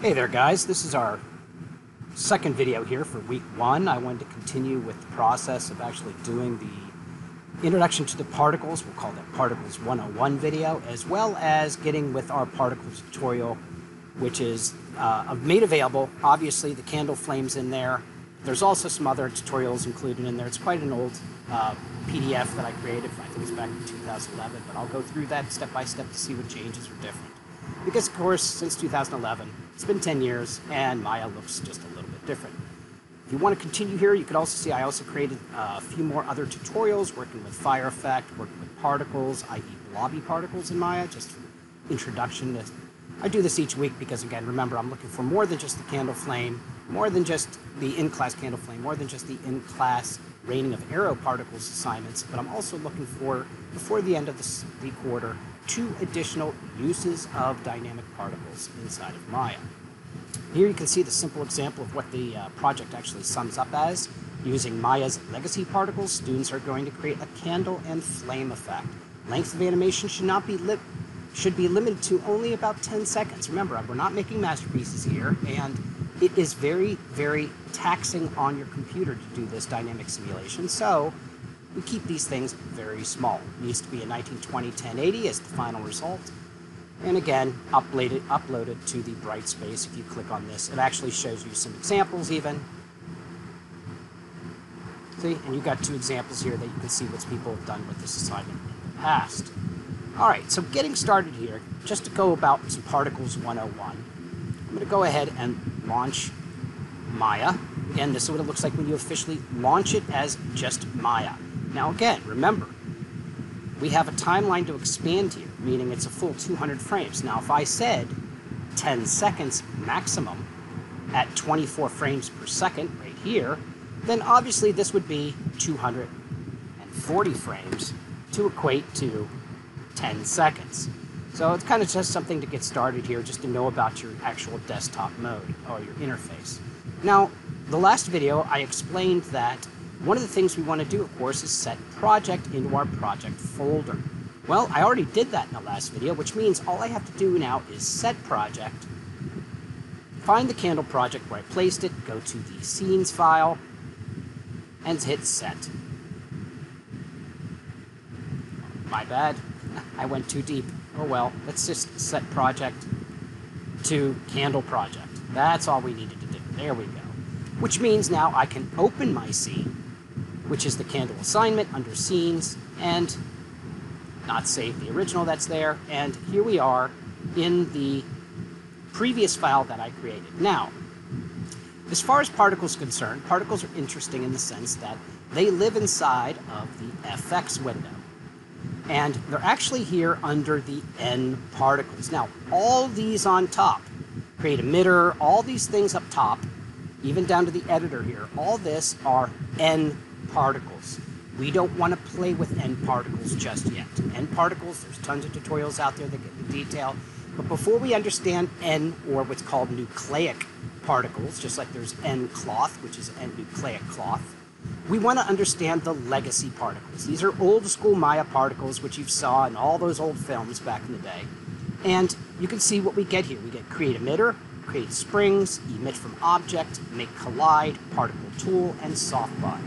Hey there guys, this is our second video here for week one. I wanted to continue with the process of actually doing the introduction to the particles, we'll call that Particles 101 video, as well as getting with our particles tutorial, which is uh, made available. Obviously the candle flames in there. There's also some other tutorials included in there. It's quite an old uh, PDF that I created, I think it's back in 2011, but I'll go through that step by step to see what changes are different. Because of course, since 2011, it's been 10 years, and Maya looks just a little bit different. If you want to continue here, you can also see I also created uh, a few more other tutorials working with fire effect, working with particles, i.e. blobby particles in Maya, just introduction to I do this each week because, again, remember, I'm looking for more than just the candle flame, more than just the in-class candle flame, more than just the in-class raining of aero particles assignments, but I'm also looking for, before the end of the quarter, two additional uses of dynamic particles inside of Maya. Here you can see the simple example of what the uh, project actually sums up as. Using Maya's legacy particles, students are going to create a candle and flame effect. Length of animation should not be lit should be limited to only about 10 seconds. Remember, we're not making masterpieces here, and it is very, very taxing on your computer to do this dynamic simulation. So we keep these things very small. It needs to be a 1920 1080 as the final result. And again, uploaded, uploaded to the Brightspace. If you click on this, it actually shows you some examples even. See, and you've got two examples here that you can see what people have done with this assignment in the past. All right, so getting started here, just to go about some Particles 101, I'm going to go ahead and launch Maya. Again, this is what it looks like when you officially launch it as just Maya. Now again, remember, we have a timeline to expand here, meaning it's a full 200 frames. Now if I said 10 seconds maximum at 24 frames per second right here, then obviously this would be 240 frames to equate to 10 seconds. So it's kind of just something to get started here, just to know about your actual desktop mode or your interface. Now, the last video, I explained that one of the things we want to do, of course, is set project into our project folder. Well, I already did that in the last video, which means all I have to do now is set project, find the candle project where I placed it, go to the scenes file, and hit set. My bad. I went too deep. Oh well, let's just set project to candle project. That's all we needed to do. There we go. Which means now I can open my scene, which is the candle assignment under scenes, and not save the original that's there. And here we are in the previous file that I created. Now, as far as particles concerned, particles are interesting in the sense that they live inside of the FX window and they're actually here under the N particles. Now, all these on top, create emitter, all these things up top, even down to the editor here, all this are N particles. We don't want to play with N particles just yet. N particles, there's tons of tutorials out there that get the detail. But before we understand N, or what's called nucleic particles, just like there's N cloth, which is N nucleic cloth, we want to understand the legacy particles. These are old school Maya particles, which you've saw in all those old films back in the day. And you can see what we get here. We get create emitter, create springs, emit from object, make collide, particle tool, and soft body.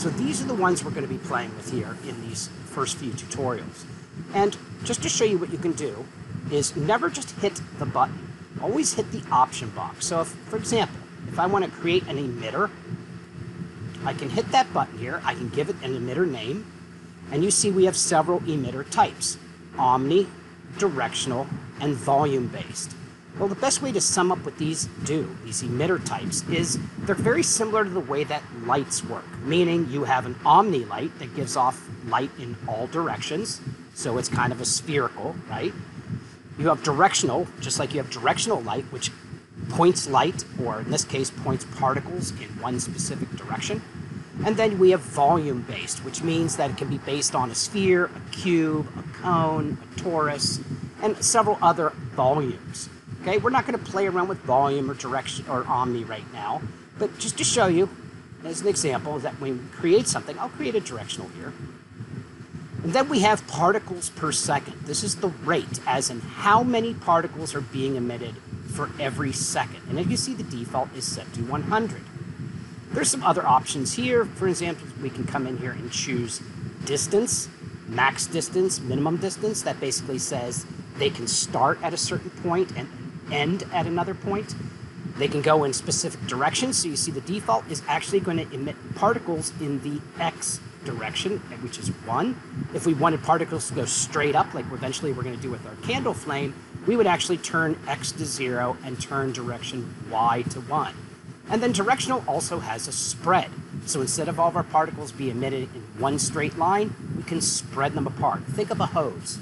So these are the ones we're going to be playing with here in these first few tutorials. And just to show you what you can do is never just hit the button. Always hit the option box. So if, for example, if I want to create an emitter, I can hit that button here, I can give it an emitter name, and you see we have several emitter types, omni, directional, and volume-based. Well, the best way to sum up what these do, these emitter types, is they're very similar to the way that lights work, meaning you have an omni light that gives off light in all directions, so it's kind of a spherical, right? You have directional, just like you have directional light, which points light, or in this case, points particles in one specific direction. And then we have volume based, which means that it can be based on a sphere, a cube, a cone, a torus, and several other volumes. Okay, we're not going to play around with volume or direction or omni right now, but just to show you, as an example, that when we create something, I'll create a directional here. And then we have particles per second. This is the rate, as in how many particles are being emitted for every second. And as you see, the default is set to 100. There's some other options here. For example, we can come in here and choose distance, max distance, minimum distance. That basically says they can start at a certain point and end at another point. They can go in specific directions. So you see the default is actually going to emit particles in the X direction, which is one. If we wanted particles to go straight up, like eventually we're going to do with our candle flame, we would actually turn X to zero and turn direction Y to one. And then directional also has a spread. So instead of all of our particles be emitted in one straight line, we can spread them apart. Think of a hose.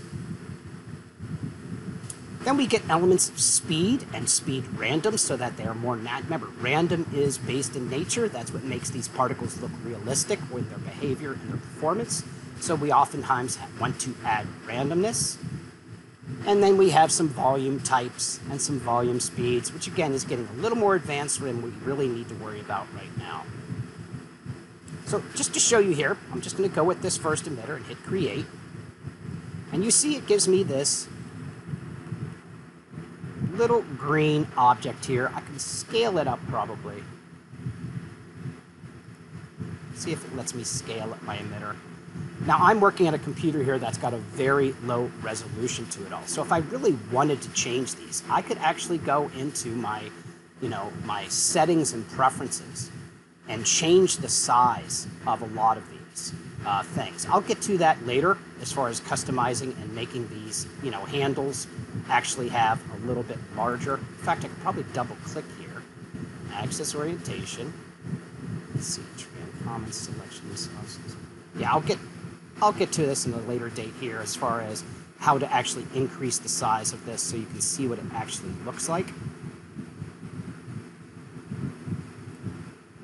Then we get elements of speed and speed random so that they are more nat. Remember, random is based in nature. That's what makes these particles look realistic with their behavior and their performance. So we oftentimes want to add randomness. And then we have some volume types and some volume speeds, which again is getting a little more advanced than we really need to worry about right now. So just to show you here, I'm just going to go with this first emitter and hit create. And you see it gives me this little green object here. I can scale it up probably. See if it lets me scale up my emitter. Now I'm working at a computer here that's got a very low resolution to it all. So if I really wanted to change these, I could actually go into my, you know, my settings and preferences and change the size of a lot of these uh, things. I'll get to that later as far as customizing and making these, you know, handles actually have a little bit larger. In fact, I could probably double click here. Axis orientation. Let's see, common selections. Yeah, I'll get I'll get to this in a later date here as far as how to actually increase the size of this so you can see what it actually looks like.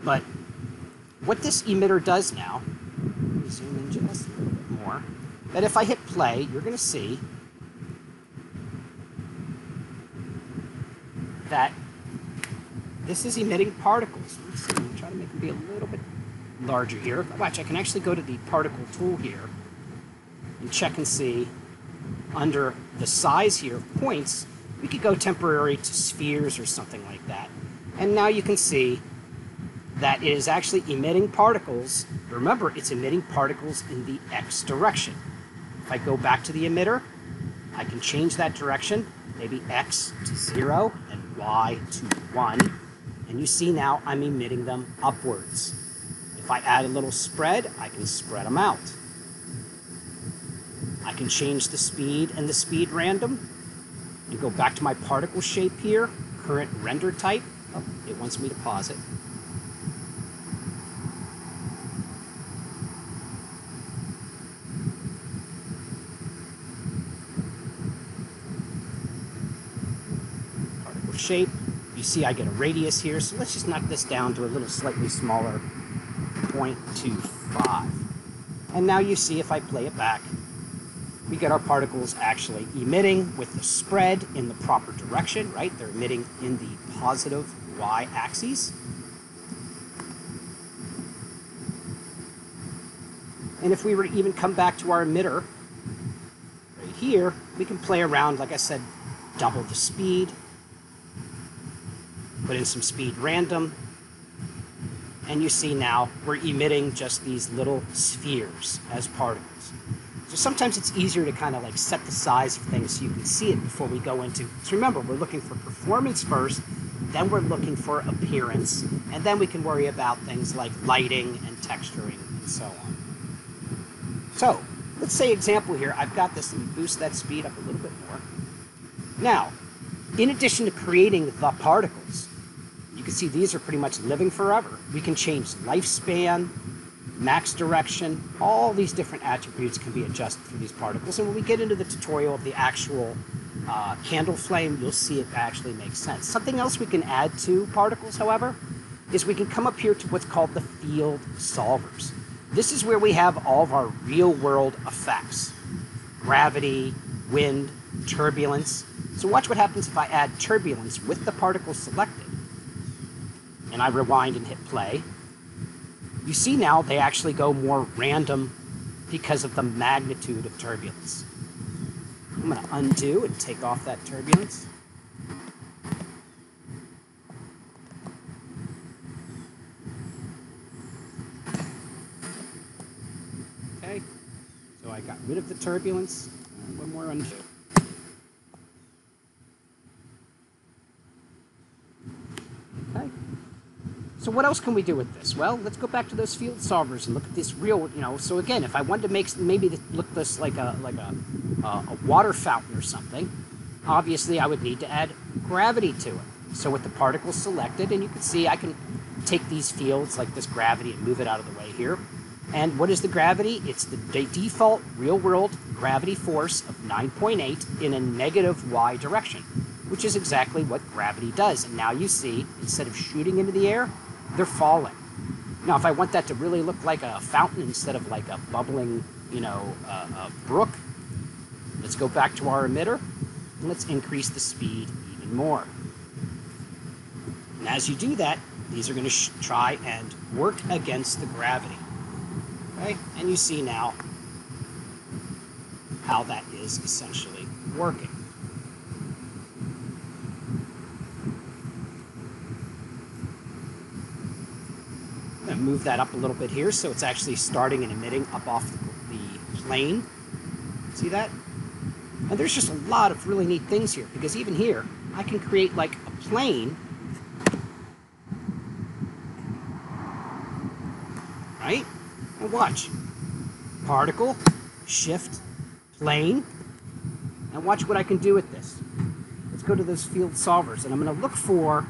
But what this emitter does now, zoom in just a little bit more, that if I hit play, you're going to see that this is emitting particles. Let's see, I'm trying to make them be a little bit larger here. Watch, I can actually go to the particle tool here and check and see under the size here of points, we could go temporary to spheres or something like that. And now you can see that it is actually emitting particles. Remember, it's emitting particles in the x direction. If I go back to the emitter, I can change that direction, maybe x to 0 and y to 1. And you see now I'm emitting them upwards. If I add a little spread, I can spread them out. I can change the speed and the speed random and go back to my particle shape here, current render type. Oh, it wants me to pause it. Particle shape. You see I get a radius here, so let's just knock this down to a little slightly smaller 0.25. And now you see if I play it back, we get our particles actually emitting with the spread in the proper direction, right? They're emitting in the positive y-axis. And if we were to even come back to our emitter, right here, we can play around, like I said, double the speed, put in some speed random, and you see now we're emitting just these little spheres as particles. So sometimes it's easier to kind of like set the size of things so you can see it before we go into. So remember, we're looking for performance first, then we're looking for appearance, and then we can worry about things like lighting and texturing and so on. So let's say example here, I've got this, let me boost that speed up a little bit more. Now, in addition to creating the particles, you can see these are pretty much living forever. We can change lifespan, max direction, all these different attributes can be adjusted for these particles. And when we get into the tutorial of the actual uh, candle flame, you'll see it actually makes sense. Something else we can add to particles, however, is we can come up here to what's called the field solvers. This is where we have all of our real world effects. Gravity, wind, turbulence. So watch what happens if I add turbulence with the particle selected and I rewind and hit play, you see now they actually go more random because of the magnitude of turbulence. I'm going to undo and take off that turbulence. Okay, so I got rid of the turbulence. One more undo. So what else can we do with this? Well, let's go back to those field solvers and look at this real, you know. So again, if I wanted to make maybe look this like a like a uh, a water fountain or something, obviously I would need to add gravity to it. So with the particles selected, and you can see I can take these fields like this gravity and move it out of the way here. And what is the gravity? It's the de- default real world gravity force of 9.8 in a negative y direction, which is exactly what gravity does. And now you see, instead of shooting into the air, they're falling. Now, if I want that to really look like a fountain instead of like a bubbling, you know, uh, uh, brook, let's go back to our emitter and let's increase the speed even more. And as you do that, these are going to try and work against the gravity. Okay? And you see now how that is essentially working. I'm going to move that up a little bit here so it's actually starting and emitting up off the, the plane. See that? And there's just a lot of really neat things here because even here, I can create like a plane right? And watch. Particle, shift, plane, and watch what I can do with this. Let's go to those field solvers, and I'm going to look for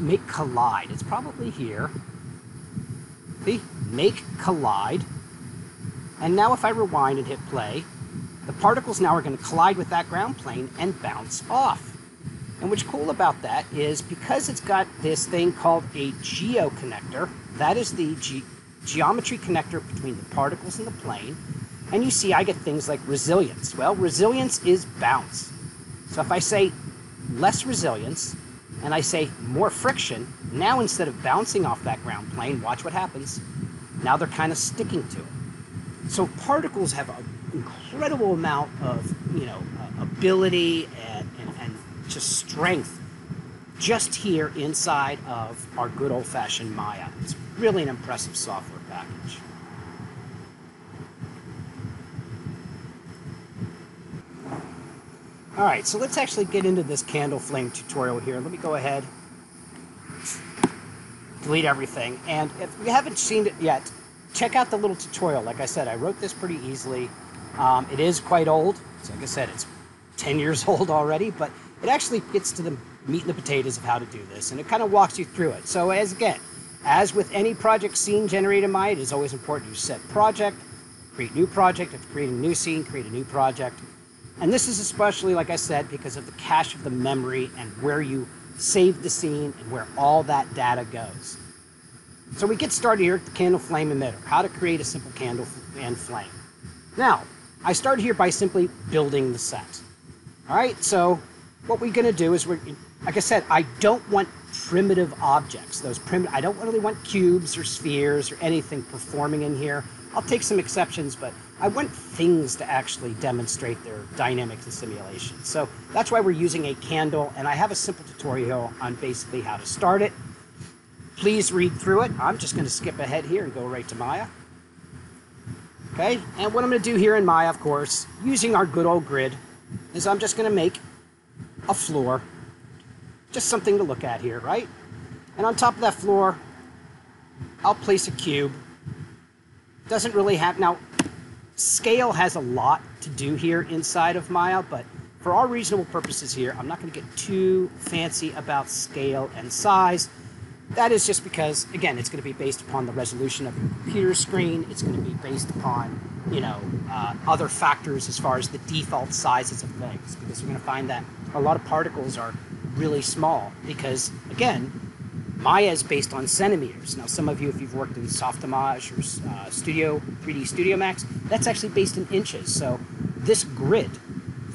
make collide. It's probably here. See? Make collide. And now if I rewind and hit play, the particles now are going to collide with that ground plane and bounce off. And what's cool about that is because it's got this thing called a geo connector, that is the ge- geometry connector between the particles and the plane. And you see I get things like resilience. Well, resilience is bounce. So if I say less resilience and I say more friction, now instead of bouncing off that ground plane, watch what happens. Now they're kind of sticking to it. So particles have an incredible amount of, you know, uh, ability and, and, and just strength just here inside of our good old-fashioned Maya. It's really an impressive software package. All right, so let's actually get into this candle flame tutorial here. Let me go ahead, delete everything. And if you haven't seen it yet, check out the little tutorial. Like I said, I wrote this pretty easily. Um, it is quite old. So like I said, it's 10 years old already, but it actually gets to the meat and the potatoes of how to do this. And it kind of walks you through it. So as again, as with any project scene generated Maya, it is always important to set project, create new project. If creating a new scene, create a new project. And this is especially, like I said, because of the cache of the memory and where you save the scene and where all that data goes. So we get started here at the candle flame emitter, how to create a simple candle and flame. Now, I started here by simply building the set. All right, so what we're gonna do is we're, like I said, I don't want primitive objects. Those primitive, I don't really want cubes or spheres or anything performing in here. I'll take some exceptions, but I want things to actually demonstrate their dynamics and simulation. So that's why we're using a candle, and I have a simple tutorial on basically how to start it. Please read through it. I'm just going to skip ahead here and go right to Maya. Okay, and what I'm going to do here in Maya, of course, using our good old grid, is I'm just going to make a floor, just something to look at here, right? And on top of that floor, I'll place a cube. Doesn't really have, now, scale has a lot to do here inside of Maya, but for our reasonable purposes here, I'm not going to get too fancy about scale and size. That is just because, again, it's going to be based upon the resolution of your computer screen. It's going to be based upon, you know, uh, other factors as far as the default sizes of things. Because you're going to find that a lot of particles are really small. Because, again, Maya is based on centimeters. Now, some of you, if you've worked in Softimage or uh, Studio 3D Studio Max, that's actually based in inches. So this grid,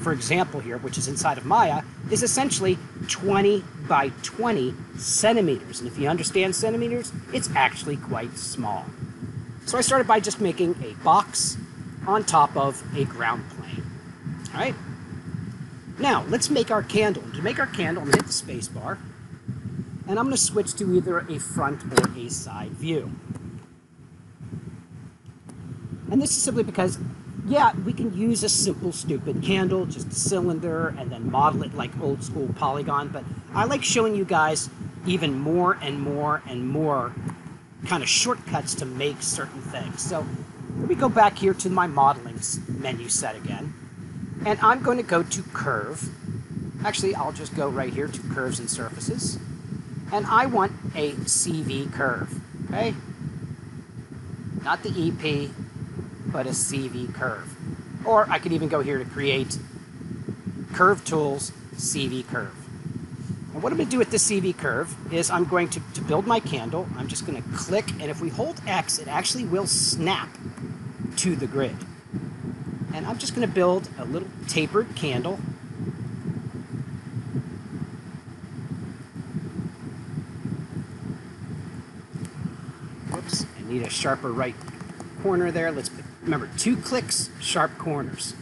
for example, here, which is inside of Maya, is essentially 20 by 20 centimeters. And if you understand centimeters, it's actually quite small. So I started by just making a box on top of a ground plane. All right? Now, let's make our candle. To make our candle, I'm going to hit the space bar. And I'm going to switch to either a front or a side view. And this is simply because yeah, we can use a simple, stupid candle, just a cylinder, and then model it like old school polygon. But I like showing you guys even more and more and more kind of shortcuts to make certain things. So let me go back here to my modeling menu set again. And I'm going to go to curve. Actually, I'll just go right here to curves and surfaces. And I want a CV curve, okay? Not the EP, but a CV curve. Or I could even go here to create curve tools, CV curve. And what I'm going to do with the CV curve is I'm going to, to build my candle. I'm just going to click, and if we hold X, it actually will snap to the grid. And I'm just going to build a little tapered candle. Whoops, I need a sharper right corner there. Let's remember two clicks, sharp corners.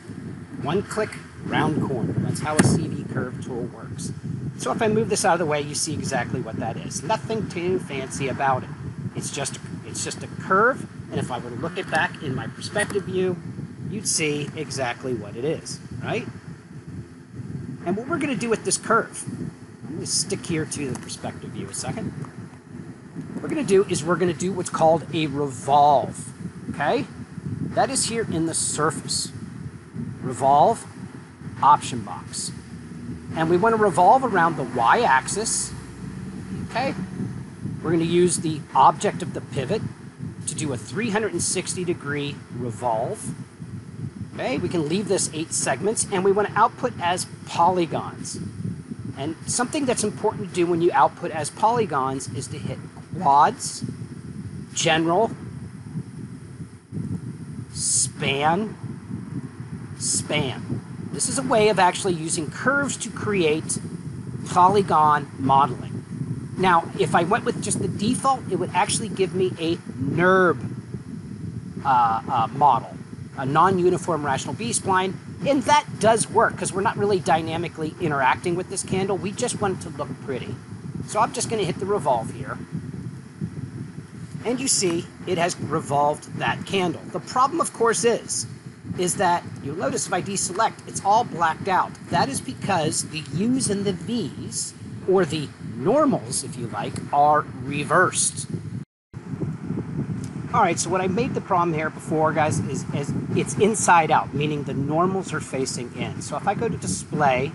One click, round corner. That's how a CV curve tool works. So if I move this out of the way, you see exactly what that is. Nothing too fancy about it. It's just it's just a curve, and if I were to look it back in my perspective view, you'd see exactly what it is, right? And what we're going to do with this curve, I'm going to stick here to the perspective view a second. Going to do is we're going to do what's called a revolve, okay? That is here in the surface. Revolve, option box. And we want to revolve around the y-axis, okay? We're going to use the object of the pivot to do a 360 degree revolve. Okay, we can leave this eight segments and we want to output as polygons. And something that's important to do when you output as polygons is to hit quads, general, span, span. This is a way of actually using curves to create polygon modeling. Now, if I went with just the default, it would actually give me a NURB uh, uh, model, a non-uniform rational B-spline, and that does work because we're not really dynamically interacting with this candle. We just want it to look pretty. So I'm just going to hit the revolve here. And you see it has revolved that candle. The problem, of course, is is that you'll notice if I deselect, it's all blacked out. That is because the U's and the V's, or the normals, if you like, are reversed. All right, so what I made the problem here before, guys, is, is it's inside out, meaning the normals are facing in. So if I go to display,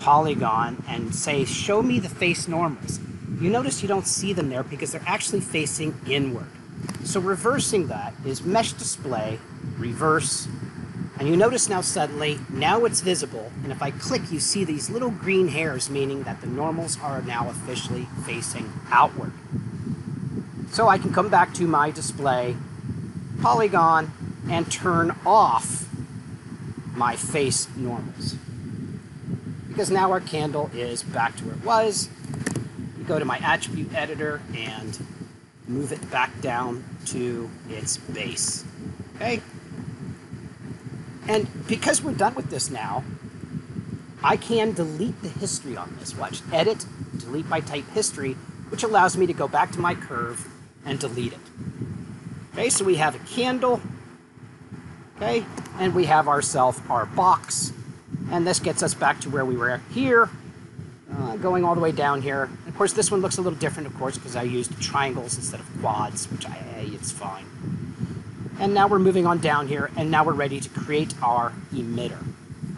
polygon, and say, show me the face normals, you notice you don't see them there because they're actually facing inward. So reversing that is mesh display, reverse, and you notice now suddenly, now it's visible, and if I click, you see these little green hairs, meaning that the normals are now officially facing outward. So I can come back to my display, polygon, and turn off my face normals. Because now our candle is back to where it was. Go to my attribute editor and move it back down to its base. Okay? And because we're done with this now, I can delete the history on this. Watch, edit, delete by type history, which allows me to go back to my curve and delete it. Okay, so we have a candle, okay, and we have ourselves our box, and this gets us back to where we were here, uh, going all the way down here. Of course, this one looks a little different, of course, because I used triangles instead of quads, which I, hey, it's fine. And now we're moving on down here, and now we're ready to create our emitter.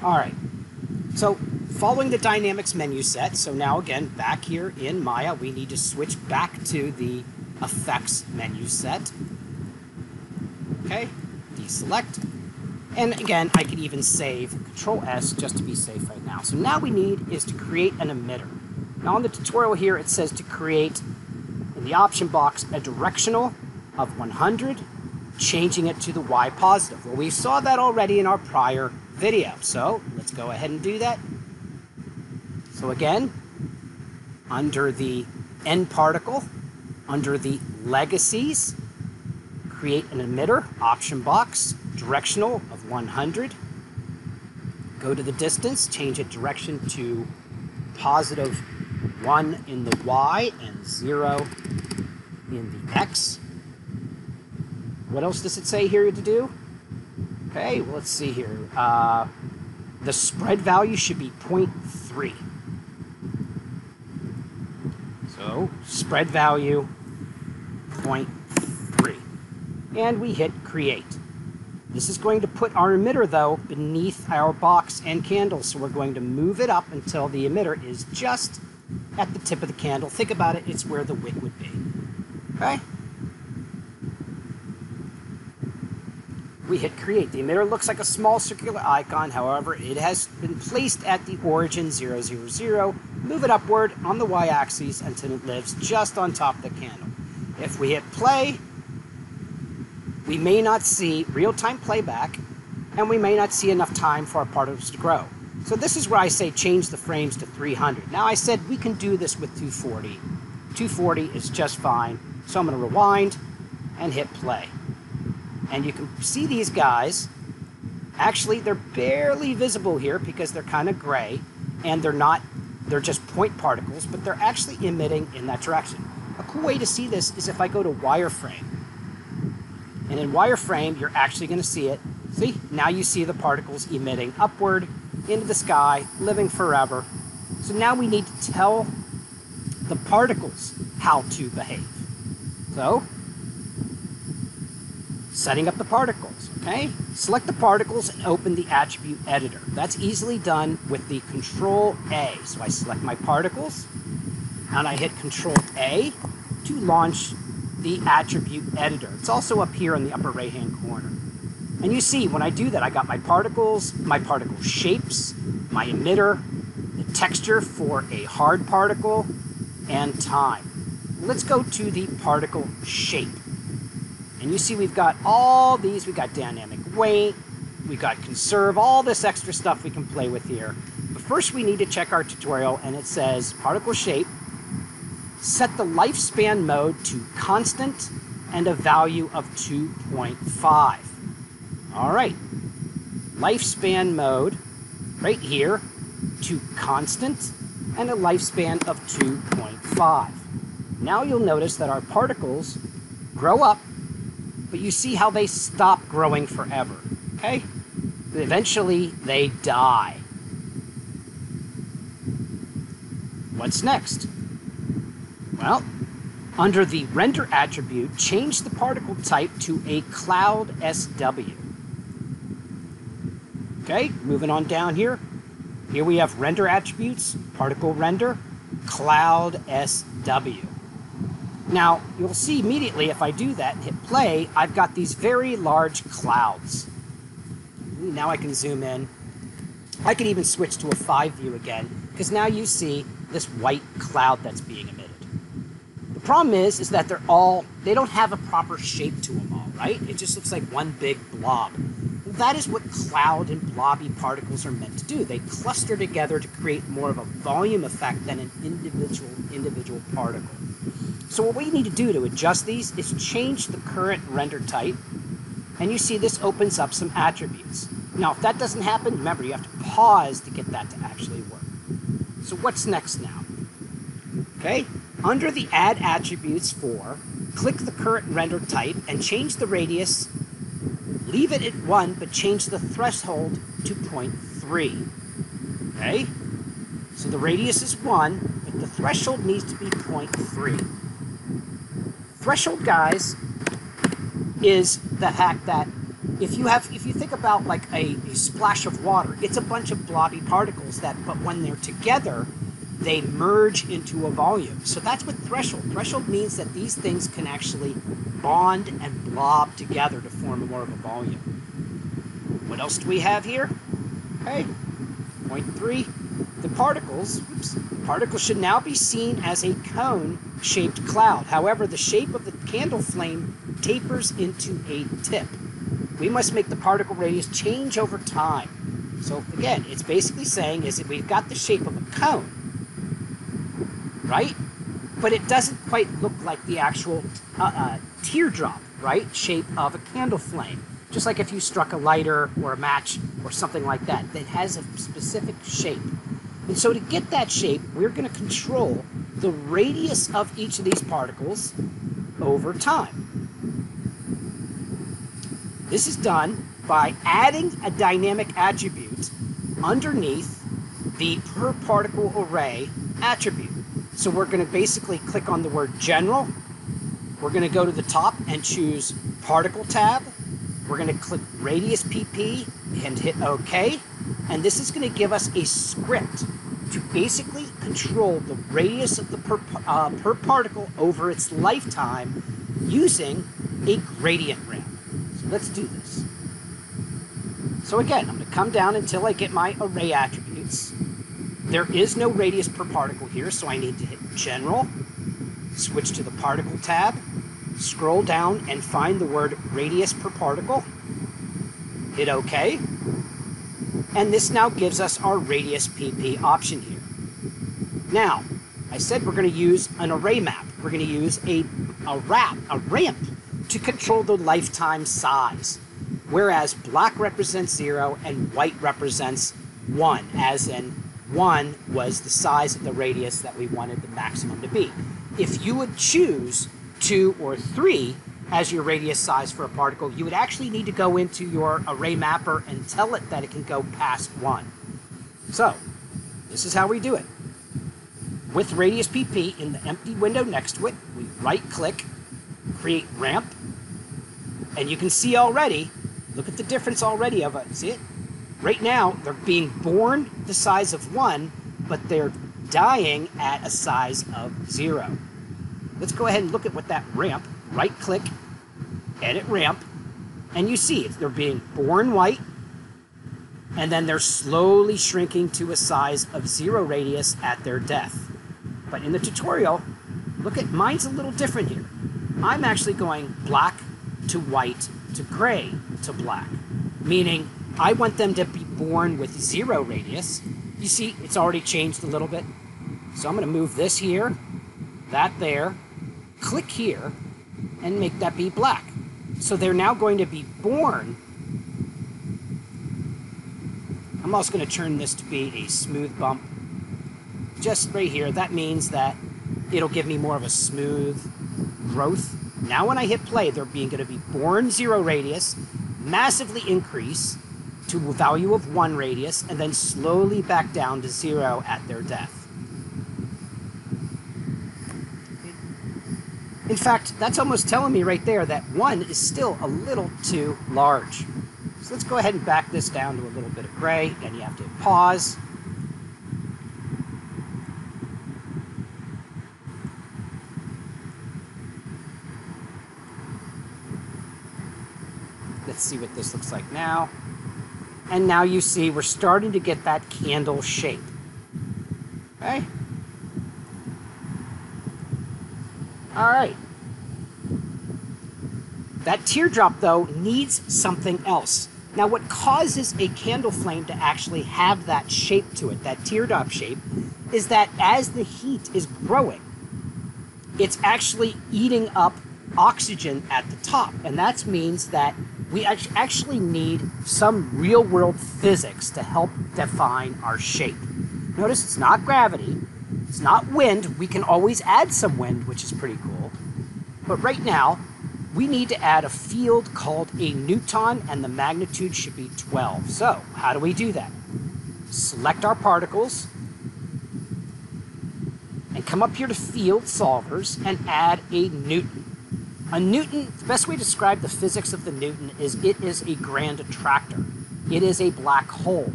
All right, so following the dynamics menu set, so now again, back here in Maya, we need to switch back to the effects menu set. Okay, deselect. And again, I could even save Control S just to be safe right now. So now we need is to create an emitter. Now on the tutorial here, it says to create in the option box a directional of 100 changing it to the Y positive. Well, we saw that already in our prior video. So let's go ahead and do that. So again, under the N particle, under the legacies, create an emitter, option box, directional of 100. Go to the distance, change it direction to positive 1 in the Y and 0 in the X. What else does it say here to do? Okay, well, let's see here. Uh, the spread value should be 0.3. So, spread value 0.3. And we hit create. This is going to put our emitter, though, beneath our box and candle. So we're going to move it up until the emitter is just at the tip of the candle. Think about it, it's where the wick would be. Okay? We hit create. The emitter looks like a small circular icon, however, it has been placed at the origin 000. Move it upward on the y-axis until it lives just on top of the candle. If we hit play, we may not see real-time playback, and we may not see enough time for our particles to grow. So this is where I say change the frames to 300. Now I said we can do this with 240. 240 is just fine. So I'm going to rewind and hit play. And you can see these guys. Actually, they're barely visible here because they're kind of gray and they're not, they're just point particles, but they're actually emitting in that direction. A cool way to see this is if I go to wireframe. And in wireframe, you're actually going to see it. See, now you see the particles emitting upward into the sky, living forever. So now we need to tell the particles how to behave. So, setting up the particles, okay? Select the particles and open the attribute editor. That's easily done with the control A. So I select my particles and I hit control A to launch the attribute editor. It's also up here in the upper right hand corner. And you see, when I do that, I got my particles, my particle shapes, my emitter, the texture for a hard particle, and time. Let's go to the particle shape. And you see we've got all these, we've got dynamic weight, we've got conserve, all this extra stuff we can play with here. But first we need to check our tutorial and it says particle shape, set the lifespan mode to constant and a value of 2.5. All right, lifespan mode right here to constant and a lifespan of 2.5. Now you'll notice that our particles grow up, but you see how they stop growing forever, okay? Eventually, they die. What's next? Well, under the render attribute, change the particle type to a cloud SW. Okay, moving on down here. Here we have render attributes, particle render, cloud SW. Now, you'll see immediately if I do that and hit play, I've got these very large clouds. Now I can zoom in. I can even switch to a 5 view again, because now you see this white cloud that's being emitted. The problem is, is that they're all, they don't have a proper shape to them all, right? It just looks like one big blob. That is what cloud and blobby particles are meant to do. They cluster together to create more of a volume effect than an individual individual particle. So what we need to do to adjust these is change the current render type, and you see this opens up some attributes. Now, if that doesn't happen, remember, you have to pause to get that to actually work. So what's next now? Okay, under the Add Attributes for, click the current render type and change the radius. Leave it at 1, but change the threshold to 0.3. Okay, so the radius is 1, but the threshold needs to be 0.3. Threshold, guys, is the fact that if you have if you think about like a, a, splash of water it's a bunch of blobby particles that but when they're together they merge into a volume so that's what threshold threshold means that these things can actually bond and blob together to form more of a volume. What else do we have here? Hey, point three. The particles oops, particles should now be seen as a cone shaped cloud. However the shape of the candle flame tapers into a tip. We must make the particle radius change over time. So again, it's basically saying is that we've got the shape of a cone, right? But it doesn't quite look like the actual uh, uh, teardrop, right, shape of a candle flame. Just like if you struck a lighter or a match or something like that, that has a specific shape. And so to get that shape, we're going to control the radius of each of these particles over time. This is done by adding a dynamic attribute underneath the per particle array attribute. So we're going to basically click on the word general. We're going to go to the top and choose particle tab. We're going to click radius pp and hit OK. And this is going to give us a script to basically control the radius of the per, uh, per particle over its lifetime using a gradient ramp. So let's do this. So again, I'm going to come down until I get my array attributes. There is no radius per particle here, so I need to hit General, switch to the Particle tab, scroll down and find the word radius per particle, hit OK, and this now gives us our radius pp option here. Now, I said we're going to use an array map. We're going to use a, a wrap, a ramp, to control the lifetime size. Whereas black represents zero and white represents one, as in one was the size of the radius that we wanted the maximum to be. If you would choose two or three as your radius size for a particle, you would actually need to go into your array mapper and tell it that it can go past one. So, this is how we do it. With radius pp in the empty window next to it, we right click, create ramp, and you can see already, look at the difference already of it. See it? Right now, they're being born the size of one, but they're dying at a size of zero. Let's go ahead and look at what that ramp, right click, edit ramp, and you see it. They're being born white, and then they're slowly shrinking to a size of zero radius at their death. But in the tutorial, look at mine's a little different here. I'm actually going black to white to gray to black, meaning I want them to be born with zero radius. You see, it's already changed a little bit. So I'm going to move this here, that there, click here, and make that be black. So they're now going to be born. I'm also going to turn this to be a smooth bump just right here, that means that it'll give me more of a smooth growth. Now when I hit play, they're being going to be born zero radius, massively increase to a value of one radius, and then slowly back down to zero at their death. In fact, that's almost telling me right there that one is still a little too large. So let's go ahead and back this down to a little bit of gray, and you have to pause, Let's see what this looks like now. And now you see we're starting to get that candle shape. Okay? All right. That teardrop, though, needs something else. Now, what causes a candle flame to actually have that shape to it, that teardrop shape, is that as the heat is growing, it's actually eating up oxygen at the top. And that means that we actually need some real world physics to help define our shape. Notice it's not gravity, it's not wind. We can always add some wind, which is pretty cool. But right now, we need to add a field called a Newton, and the magnitude should be 12. So, how do we do that? Select our particles, and come up here to Field Solvers and add a Newton. A Newton, the best way to describe the physics of the Newton is it is a grand attractor. It is a black hole.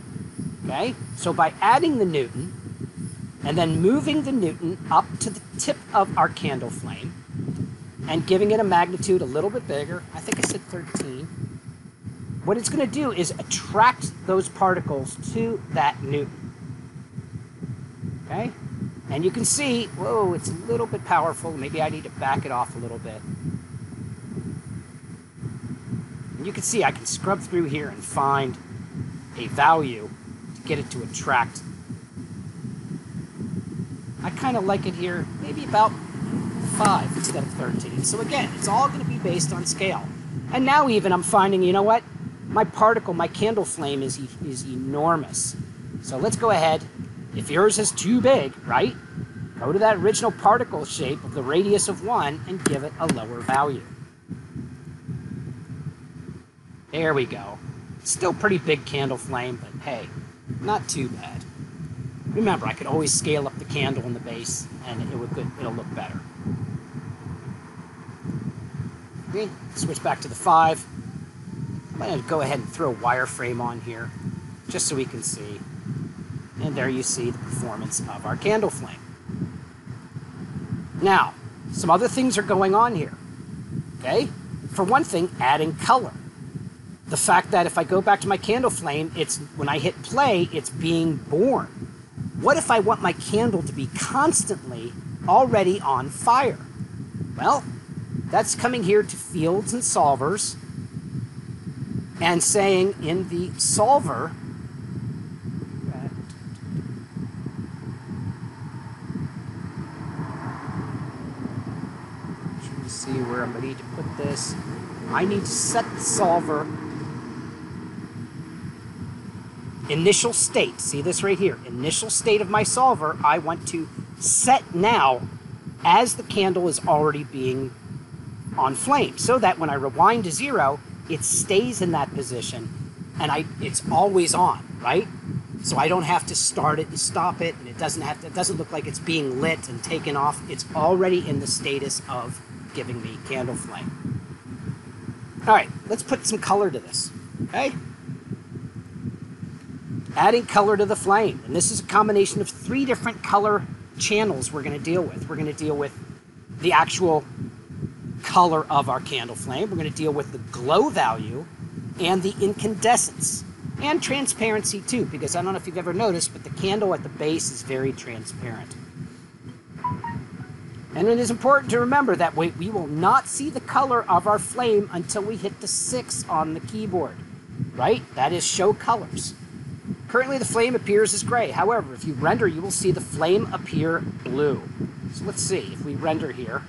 Okay? So by adding the Newton and then moving the Newton up to the tip of our candle flame and giving it a magnitude a little bit bigger, I think I said 13, what it's going to do is attract those particles to that Newton. Okay? And you can see, whoa, it's a little bit powerful. Maybe I need to back it off a little bit. you can see I can scrub through here and find a value to get it to attract. I kind of like it here, maybe about 5 instead of 13. So again, it's all going to be based on scale. And now even I'm finding, you know what? My particle, my candle flame is, is enormous. So let's go ahead. If yours is too big, right? Go to that original particle shape of the radius of 1 and give it a lower value. There we go. Still pretty big candle flame, but hey, not too bad. Remember, I could always scale up the candle in the base and it would it'll look better. Okay, switch back to the 5. I'm to go ahead and throw a wireframe on here just so we can see. And there you see the performance of our candle flame. Now, some other things are going on here. Okay? For one thing, adding color. The fact that if I go back to my candle flame, it's when I hit play, it's being born. What if I want my candle to be constantly already on fire? Well, that's coming here to fields and solvers and saying in the solver see where I'm going to need to put this. I need to set the solver initial state. See this right here. Initial state of my solver, I want to set now as the candle is already being on flame so that when I rewind to zero, it stays in that position and I it's always on, right? So I don't have to start it and stop it and it doesn't have to, it doesn't look like it's being lit and taken off. It's already in the status of giving me candle flame. All right, let's put some color to this, okay? Adding color to the flame. And this is a combination of three different color channels we're gonna deal with. We're gonna deal with the actual color of our candle flame. We're gonna deal with the glow value and the incandescence and transparency too, because I don't know if you've ever noticed, but the candle at the base is very transparent. And it is important to remember that we, we will not see the color of our flame until we hit the six on the keyboard, right? That is show colors. Currently the flame appears as gray. However, if you render, you will see the flame appear blue. So let's see if we render here.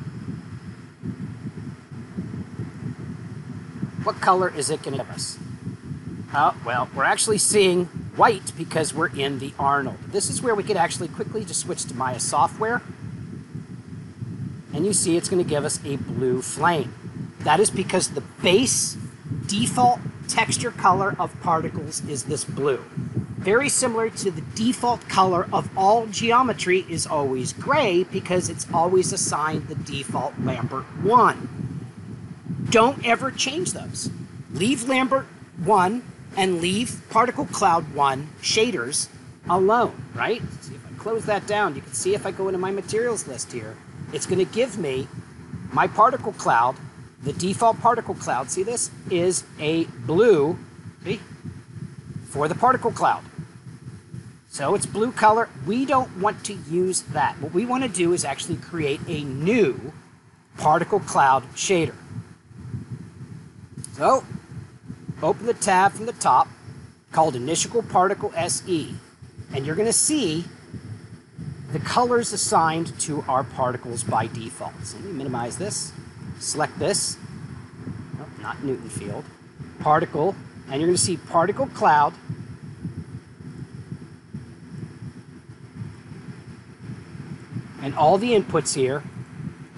What color is it going to give us? Oh, well, we're actually seeing white because we're in the Arnold. This is where we could actually quickly just switch to Maya software and you see it's going to give us a blue flame. That is because the base default texture color of particles is this blue. Very similar to the default color of all geometry is always gray because it's always assigned the default Lambert 1. Don't ever change those. Leave Lambert 1 and leave particle cloud 1 shaders alone, right? See if I close that down, you can see if I go into my materials list here, it's going to give me my particle cloud, the default particle cloud, see this, is a blue, see, for the particle cloud. So it's blue color. We don't want to use that. What we want to do is actually create a new particle cloud shader. So open the tab from the top called Initial Particle SE, and you're going to see the colors assigned to our particles by default. So let me minimize this, select this, nope, not Newton field, particle, and you're going to see particle cloud, and all the inputs here,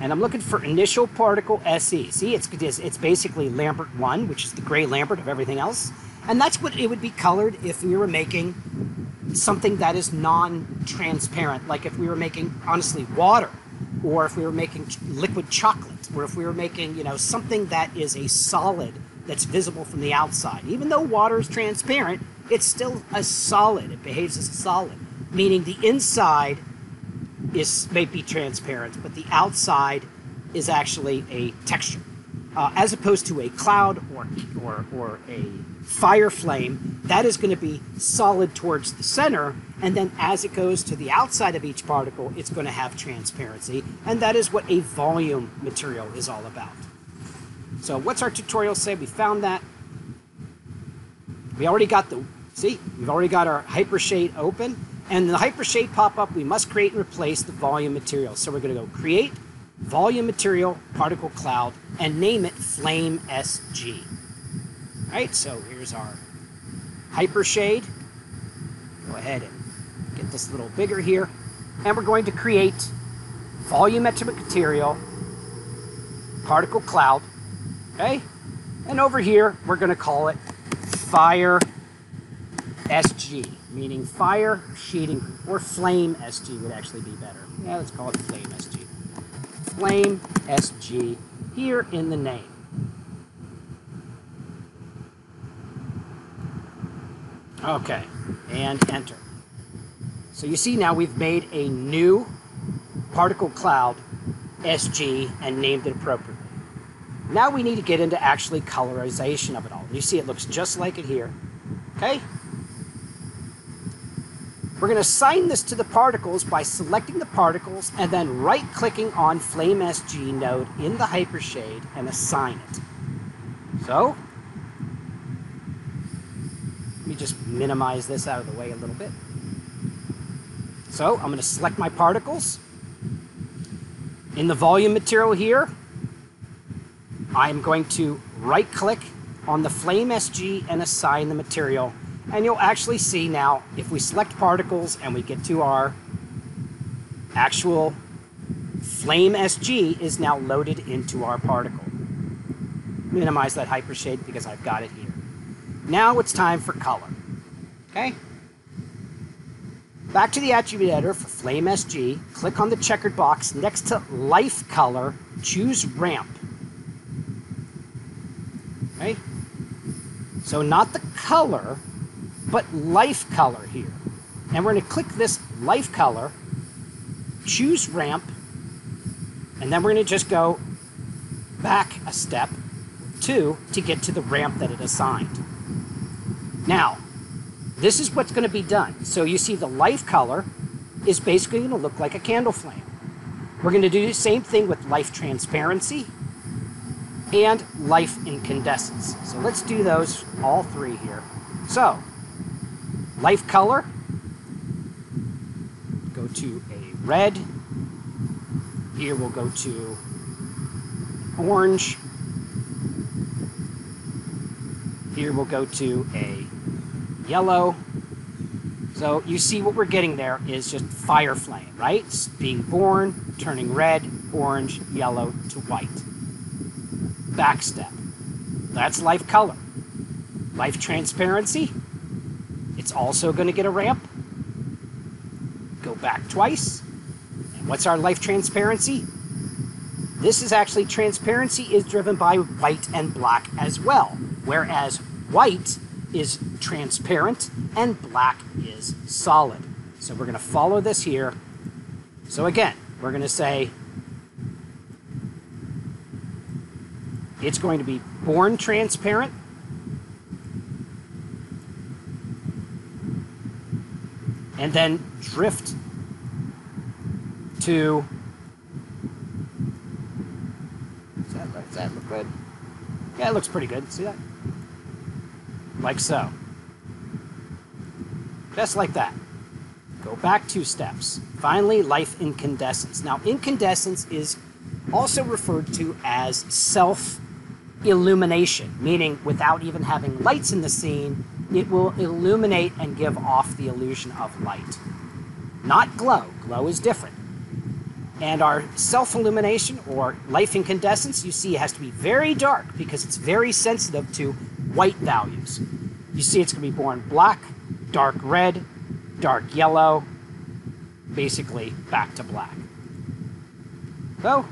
and I'm looking for initial particle SE. See, it's, it's basically Lambert 1, which is the gray Lambert of everything else. And that's what it would be colored if we were making something that is non-transparent, like if we were making, honestly, water, or if we were making liquid chocolate, or if we were making, you know, something that is a solid that's visible from the outside. Even though water is transparent, it's still a solid. It behaves as a solid, meaning the inside is may be transparent, but the outside is actually a texture, uh, as opposed to a cloud or or or a fire flame, that is going to be solid towards the center. And then as it goes to the outside of each particle, it's going to have transparency. And that is what a volume material is all about. So what's our tutorial say? We found that. We already got the, see, we've already got our hypershade open. And the hypershade pop-up, we must create and replace the volume material. So we're going to go create volume material particle cloud and name it flame SG. All right, so here's our hyper shade. Go ahead and get this a little bigger here. And we're going to create volumetric material, particle cloud, okay? And over here, we're gonna call it fire SG, meaning fire sheeting or flame SG would actually be better. Yeah, let's call it flame SG. Flame SG here in the name. Okay, and enter. So you see now we've made a new particle cloud SG and named it appropriately. Now we need to get into actually colorization of it all. You see it looks just like it here. Okay? We're going to assign this to the particles by selecting the particles and then right-clicking on Flame SG node in the Hypershade and assign it. So, let me just minimize this out of the way a little bit. So, I'm going to select my particles. In the volume material here, I'm going to right-click on the Flame SG and assign the material and you'll actually see now, if we select particles and we get to our actual flame SG is now loaded into our particle. Minimize that hypershade because I've got it here. Now it's time for color. Okay? Back to the attribute editor for Flame SG, click on the checkered box next to Life Color, choose Ramp. Okay? So not the color, but life color here. And we're going to click this life color, choose ramp, and then we're going to just go back a step, two, to get to the ramp that it assigned. Now, this is what's going to be done. So you see the life color is basically going to look like a candle flame. We're going to do the same thing with life transparency and life incandescence. So let's do those all three here. So life color, go to a red. Here we'll go to orange. Here we'll go to a yellow. So you see what we're getting there is just fire flame, right? It's being born, turning red, orange, yellow to white. Backstep. That's life color. Life transparency, it's also going to get a ramp. Go back twice. And what's our life transparency? This is actually transparency is driven by white and black as well, whereas white is transparent and black is solid. So we're going to follow this here. So again, we're going to say it's going to be born transparent and then drift to. Does that, does that look good? Yeah, it looks pretty good. See that? Like so. Just like that. Go back two steps. Finally, life incandescence. Now, incandescence is also referred to as self illumination, meaning without even having lights in the scene, it will illuminate and give off the illusion of light. Not glow, glow is different. And our self illumination or life incandescence, you see, has to be very dark because it's very sensitive to white values. You see, it's going to be born black, dark red, dark yellow, basically back to black. So,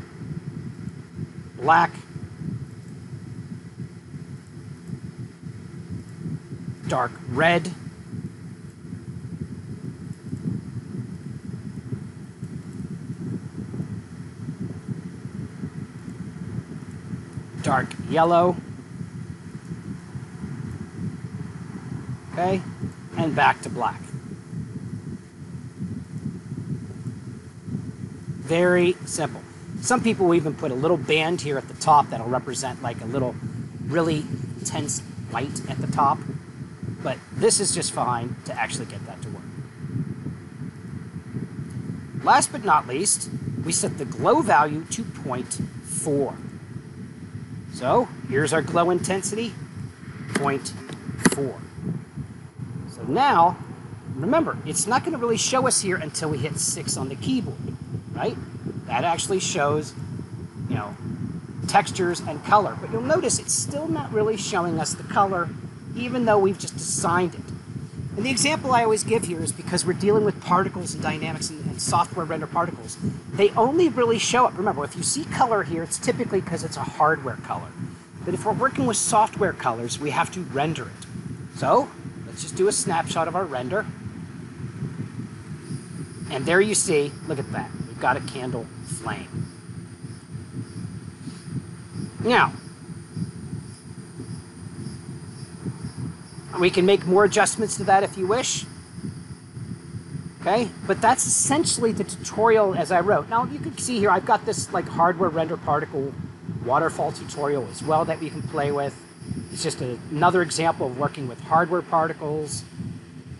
black, dark red. Dark yellow. Okay, and back to black. Very simple. Some people even put a little band here at the top that'll represent like a little really intense white at the top. But this is just fine to actually get that to work. Last but not least, we set the glow value to 0.4. So here's our glow intensity, 0.4. So now, remember, it's not going to really show us here until we hit 6 on the keyboard, right? That actually shows, you know, textures and color. But you'll notice it's still not really showing us the color even though we've just assigned it. And the example I always give here is because we're dealing with particles and dynamics and, and software render particles, they only really show up. Remember, if you see color here, it's typically because it's a hardware color. But if we're working with software colors, we have to render it. So let's just do a snapshot of our render. And there you see, look at that. We've got a candle flame. Now, we can make more adjustments to that if you wish. Okay, but that's essentially the tutorial as I wrote. Now you can see here, I've got this like hardware render particle waterfall tutorial as well that we can play with. It's just a, another example of working with hardware particles.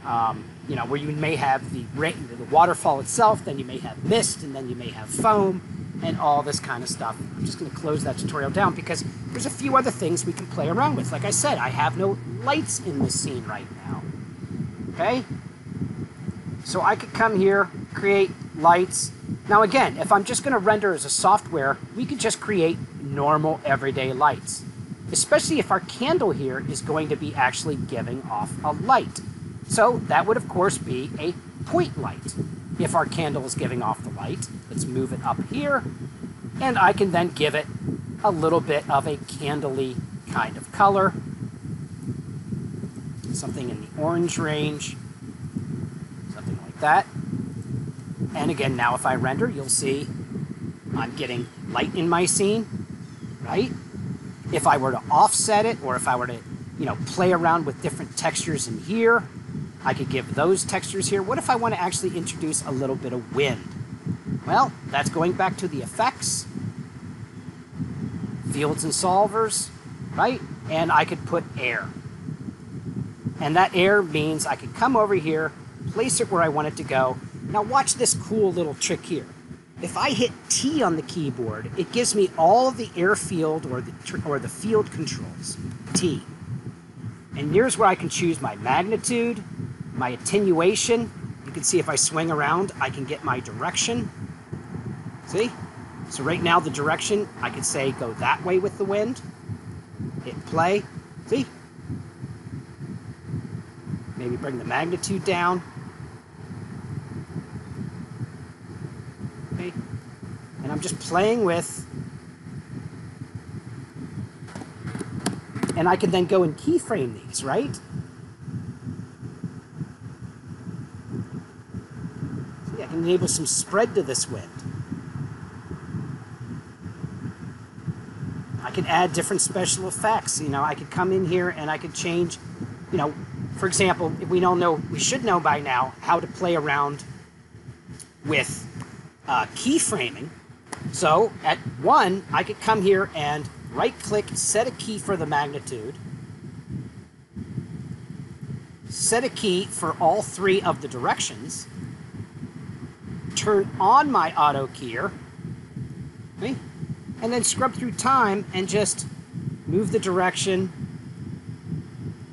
Um, you know, where you may have the, the waterfall itself, then you may have mist, and then you may have foam, and all this kind of stuff. I'm just going to close that tutorial down because there's a few other things we can play around with. Like I said, I have no lights in the scene right now. Okay? So I could come here, create lights. Now again, if I'm just going to render as a software, we could just create normal everyday lights. Especially if our candle here is going to be actually giving off a light. So that would of course be a point light. If our candle is giving off the light, let's move it up here, and I can then give it a little bit of a candly kind of color. Something in the orange range, something like that. And again, now if I render, you'll see I'm getting light in my scene, right? If I were to offset it, or if I were to, you know, play around with different textures in here, I could give those textures here. What if I want to actually introduce a little bit of wind? Well, that's going back to the effects, fields and solvers, right? And I could put air. And that air means I could come over here, place it where I want it to go. Now watch this cool little trick here. If I hit T on the keyboard, it gives me all the air field or the, or the field controls, T. And here's where I can choose my magnitude, my attenuation. You can see if I swing around, I can get my direction. See? So right now the direction, I could say go that way with the wind. Hit play. See? Maybe bring the magnitude down. Okay. And I'm just playing with and I can then go and keyframe these, right? Enable some spread to this wind. I could add different special effects. You know, I could come in here and I could change, you know, for example, if we don't know, we should know by now how to play around with uh, keyframing. So at one, I could come here and right click, set a key for the magnitude, set a key for all three of the directions, turn on my auto keyer, okay? and then scrub through time and just move the direction,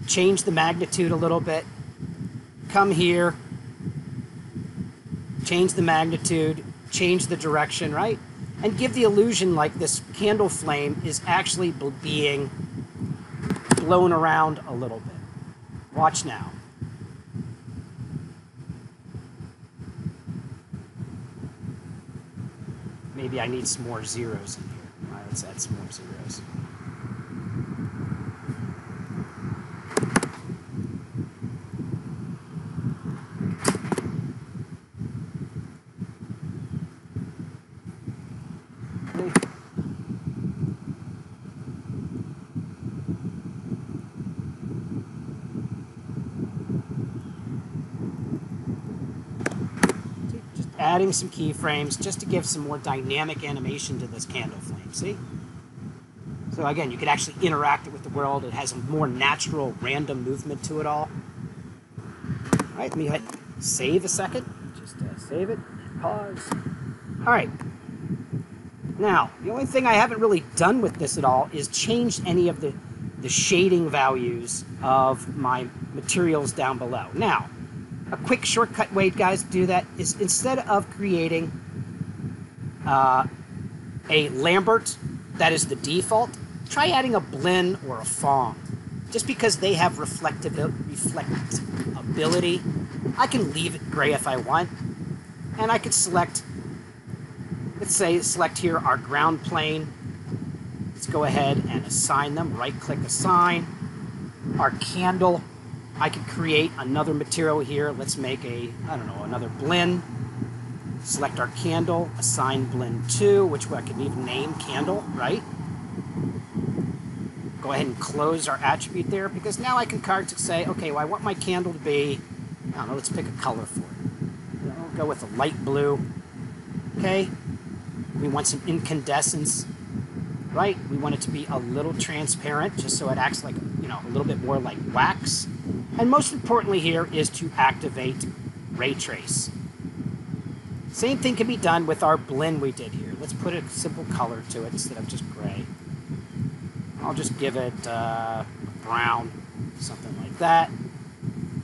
change the magnitude a little bit, come here, change the magnitude, change the direction, right? And give the illusion like this candle flame is actually being blown around a little bit. Watch now. Maybe I need some more zeros in here. Let's add some more zeros. Adding some keyframes just to give some more dynamic animation to this candle flame, see? So again, you can actually interact it with the world. It has a more natural, random movement to it all. All right, let me hit save a second. Just uh, save it, pause. All right. Now, the only thing I haven't really done with this at all is change any of the, the shading values of my materials down below. Now, quick shortcut way, guys, to do that is instead of creating uh, a Lambert that is the default, try adding a Blinn or a Phong just because they have reflective reflectability, I can leave it gray if I want. And I could select, let's say, select here our ground plane. Let's go ahead and assign them. Right click assign. Our candle, I could create another material here. Let's make a, I don't know, another Blinn. Select our candle, assign Blinn 2, which I can even name candle, right? Go ahead and close our attribute there because now I can card to say, okay, well, I want my candle to be, I don't know, let's pick a color for it. Know, go with a light blue. Okay? We want some incandescence, right? We want it to be a little transparent just so it acts like, you know, a little bit more like wax. And most importantly here is to activate ray trace. Same thing can be done with our Blinn we did here. Let's put a simple color to it instead of just gray. I'll just give it uh, brown, something like that.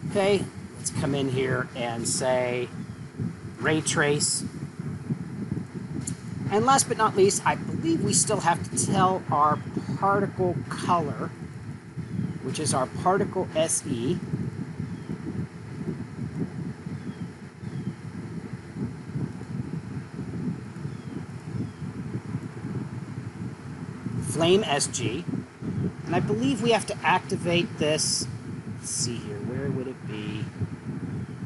Okay, let's come in here and say ray trace. And last but not least, I believe we still have to tell our particle color, which is our particle SE. Flame SG. And I believe we have to activate this. Let's see here, where would it be?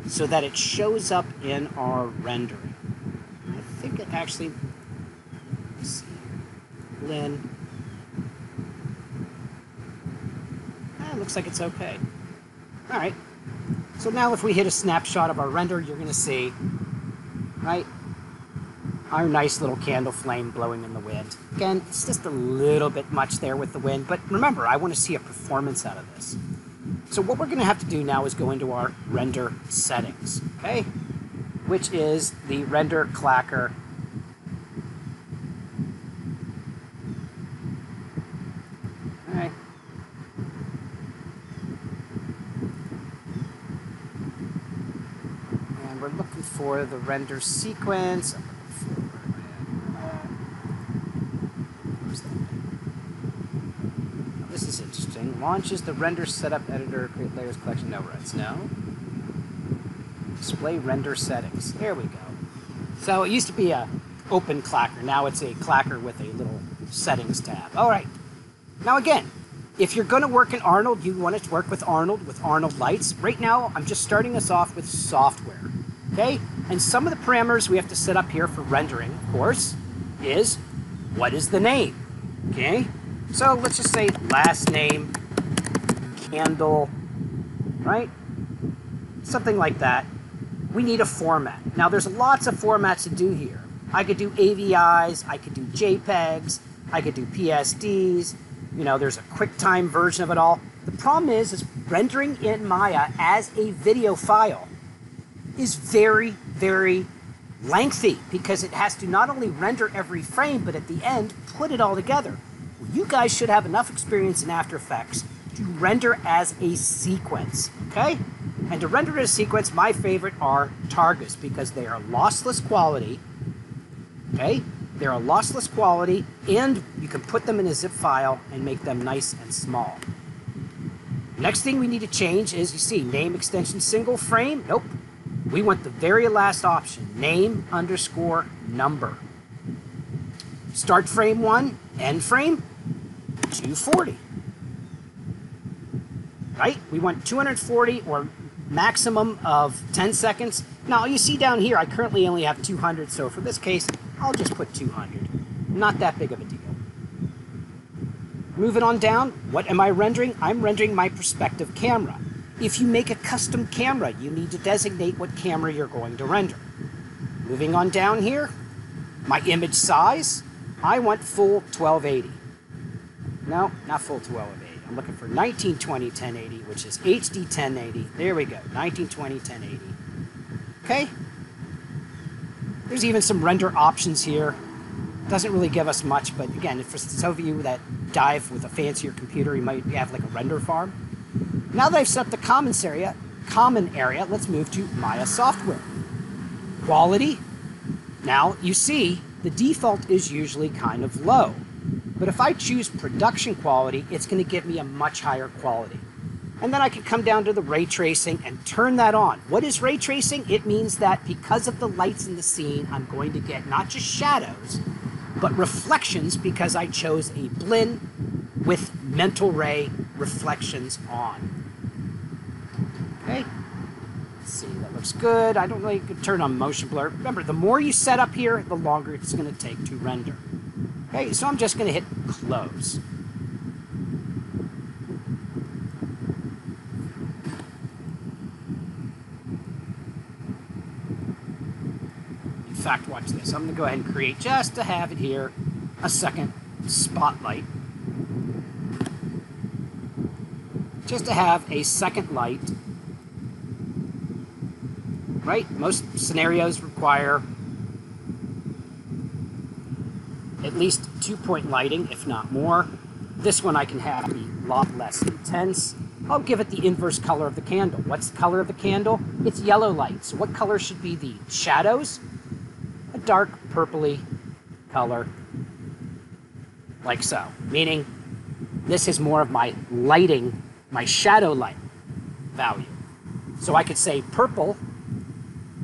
So that it shows up in our rendering. I think it actually. Let's see here. Blinn. Ah, looks like it's okay. All right. So now if we hit a snapshot of our render, you're going to see, right, our nice little candle flame blowing in the wind. Again, it's just a little bit much there with the wind, but remember, I want to see a performance out of this. So what we're going to have to do now is go into our render settings, okay? Which is the render clacker All right. And we're looking for the render sequence. This is interesting. Launches the render setup editor, create layers collection. No runs. No. Display render settings. There we go. So it used to be a open clacker. Now it's a clacker with a little settings tab. All right. Now again, if you're going to work in Arnold, you want to work with Arnold with Arnold Lights. Right now, I'm just starting us off with software. Okay? And some of the parameters we have to set up here for rendering, of course, is what is the name? Okay? So let's just say last name, candle, right? Something like that. We need a format. Now there's lots of formats to do here. I could do AVIs, I could do JPEGs, I could do PSDs. You know, there's a QuickTime version of it all. The problem is, is rendering in Maya as a video file is very, very lengthy because it has to not only render every frame, but at the end, put it all together. Well, you guys should have enough experience in After Effects to render as a sequence, okay? And to render as a sequence, my favorite are Targas because they are lossless quality, okay? They're a lossless quality, and you can put them in a zip file and make them nice and small. Next thing we need to change is, you see, name extension single frame. Nope. We want the very last option, name underscore number. Start frame one, end frame, 240. Right? We want 240 or maximum of 10 seconds. Now you see down here, I currently only have 200, so for this case, I'll just put 200. Not that big of a deal. Moving on down, what am I rendering? I'm rendering my perspective camera. If you make a custom camera, you need to designate what camera you're going to render. Moving on down here, my image size, I want full 1280. No, not full 1280. I'm looking for 1920 1080, which is HD 1080. There we go, 1920 1080. Okay? There's even some render options here. Doesn't really give us much, but again, for some of you that dive with a fancier computer, you might have like a render farm. Now that I've set up the commons area, common area, let's move to Maya software. Quality. Now you see the default is usually kind of low. But if I choose production quality, it's going to give me a much higher quality. And then I can come down to the ray tracing and turn that on. What is ray tracing? It means that because of the lights in the scene, I'm going to get not just shadows, but reflections because I chose a Blinn with mental ray reflections on. Okay. Let's see, that looks good. I don't really turn on motion blur. Remember, the more you set up here, the longer it's going to take to render. Okay, so I'm just going to hit close. In fact, watch this. I'm going to go ahead and create, just to have it here, a second spotlight. Just to have a second light. Right? Most scenarios require at least two point lighting, if not more. This one I can have be a lot less intense. I'll give it the inverse color of the candle. What's the color of the candle? It's yellow light. So what color should be the shadows? A dark purpley color, like so. Meaning this is more of my lighting, my shadow light value. So I could say purple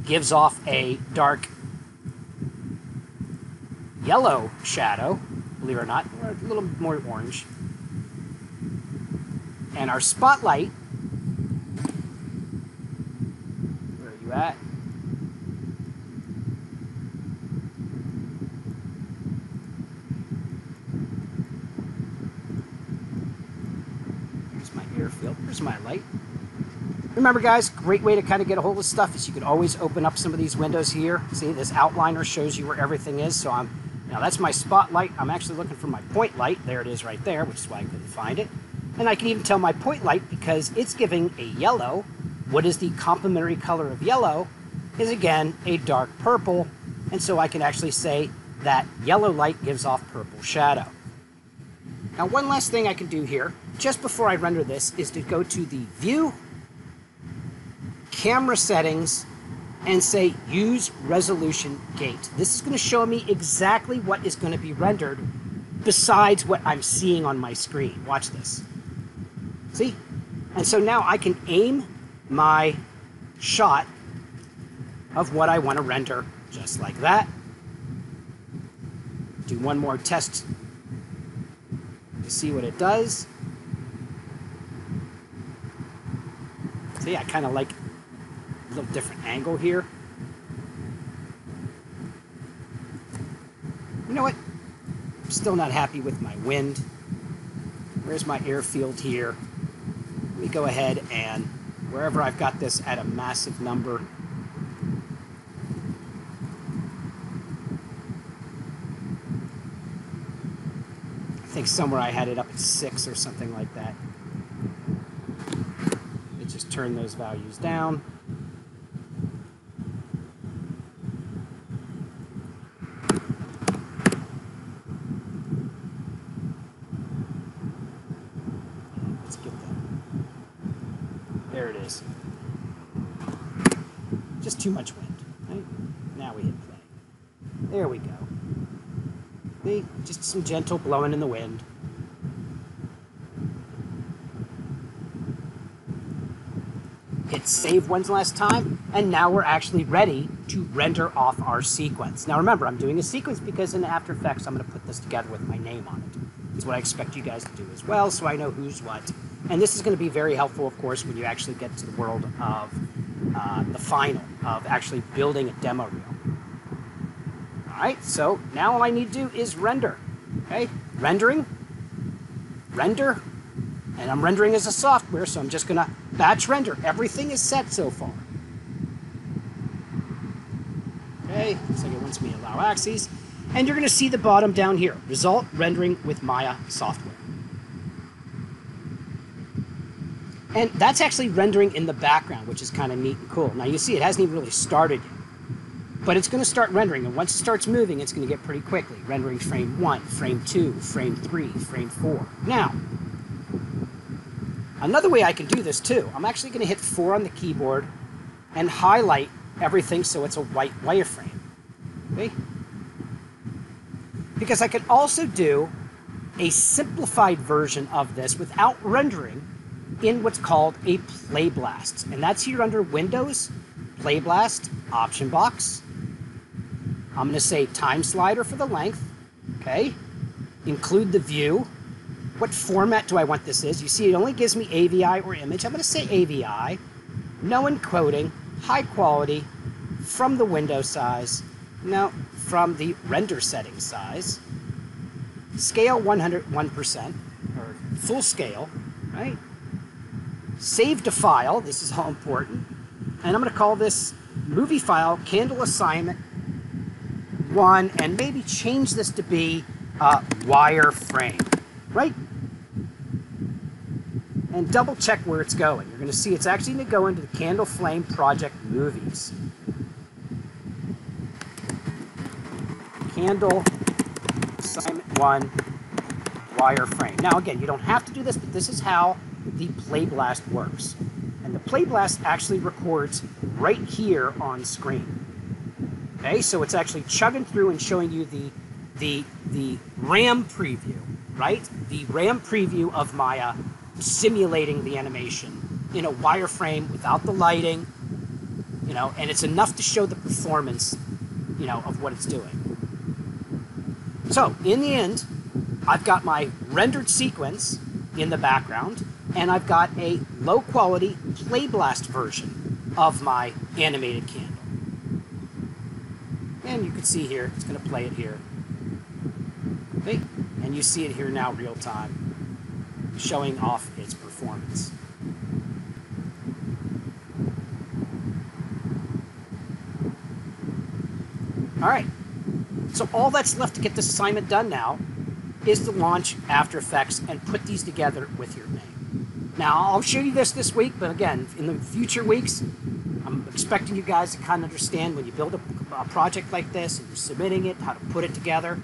gives off a dark yellow shadow, believe it or not, or a little more orange. And our spotlight, where are you at? Here's my airfield, here's my light. Remember guys, great way to kind of get a hold of stuff is you can always open up some of these windows here. See, this outliner shows you where everything is. So I'm, now that's my spotlight. I'm actually looking for my point light. There it is right there, which is why I couldn't find it. And I can even tell my point light because it's giving a yellow. What is the complementary color of yellow? Is again a dark purple. And so I can actually say that yellow light gives off purple shadow. Now one last thing I can do here, just before I render this, is to go to the View, Camera Settings, and say Use Resolution Gate. This is going to show me exactly what is going to be rendered besides what I'm seeing on my screen. Watch this. See? And so now I can aim my shot of what I want to render just like that. Do one more test to see what it does. See, I kind of like a little different angle here. You know what? I'm still not happy with my wind. Where's my airfield here? Let me go ahead and wherever I've got this at a massive number, I think somewhere I had it up at six or something like that. It just turned those values down. Let's get that. There it is. Just too much wind. Right? Now we hit play. There we go. See? Just some gentle blowing in the wind. Hit save the last time, and now we're actually ready to render off our sequence. Now remember, I'm doing a sequence because in After Effects I'm going to put this together with my name on it. It's what I expect you guys to do as well, so I know who's what. And this is going to be very helpful, of course, when you actually get to the world of uh, the final, of actually building a demo reel. All right, so now all I need to do is render. Okay, rendering, render, and I'm rendering as a software, so I'm just to batch render. Everything is set so far. Okay, looks like it wants me to allow axes. And you're to see the bottom down here, result rendering with Maya software. And that's actually rendering in the background, which is kind of neat and cool. Now you see it hasn't even really started yet. But it's going to start rendering, and once it starts moving, it's going to get pretty quickly. Rendering frame 1, frame 2, frame 3, frame 4. Now, another way I can do this too, I'm actually going to hit 4 on the keyboard and highlight everything so it's a white wireframe. Okay? Because I could also do a simplified version of this without rendering in what's called a Playblast. And that's here under Windows, Playblast, option box. I'm going to say time slider for the length. Okay. Include the view. What format do I want this is? You see, it only gives me AVI or image. I'm going to say AVI. No encoding, high quality, from the window size. No, from the render setting size. Scale 101%, or full scale, right? Save to file. This is all important. And I'm going to call this movie file candle assignment one, and maybe change this to be uh, wireframe, right? And double check where it's going. You're going to see it's actually going to go into the Candle Flame Project movies. Candle assignment one wireframe. Now again, you don't have to do this, but this is how the Playblast works. And the Playblast actually records right here on screen. Okay, so it's actually chugging through and showing you the the the RAM preview, right? The RAM preview of Maya simulating the animation in a wireframe without the lighting, you know, and it's enough to show the performance, you know, of what it's doing. So in the end, I've got my rendered sequence in the background, and I've got a low quality Playblast version of my animated candle. And you can see here, it's going to play it here. Okay? And you see it here now real time, showing off its performance. All right. So all that's left to get this assignment done now is to launch After Effects and put these together with your name. Now, I'll show you this this week, but again, in the future weeks, I'm expecting you guys to kind of understand when you build a, a project like this and you're submitting it, how to put it together.